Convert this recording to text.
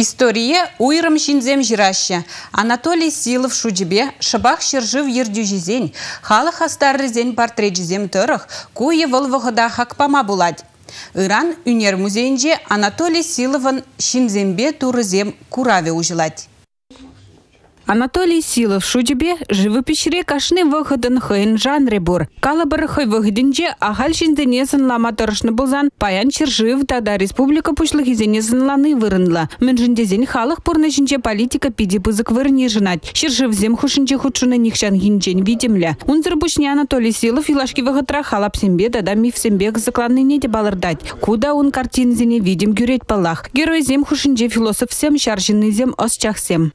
История уйрым шинзем жираща. Анатолий Силов шудебе шыбақ шыржыв ердюжизен, халық астаррызен портрет тұрық, куе хакпама булад. Иран Үнер музейінде Анатолий Силовын шинзембе турызем кураве ужылать. Анатолий Силов шудебе живописре кашны выходын хыйын жанре бур. Калабыр хый выходинче ахал шинденесін лама тұрышны бұлзан паян чыржыв тада республика пушлых изенесін ланы вырынла. Міншіндезен халық пурны жинче политика пиди пызык вырыне жынать. Чыржыв зем хушинче худшуны нихшан хинчен видимля. Унзыр бушне Анатолий Силов илашки выходра халап сембе тада миф сембе закланны неде балырдать. Куда он картин зене видим гюреть палах. Герой зем хушинче философ сем шаржинный зем ос чахсем.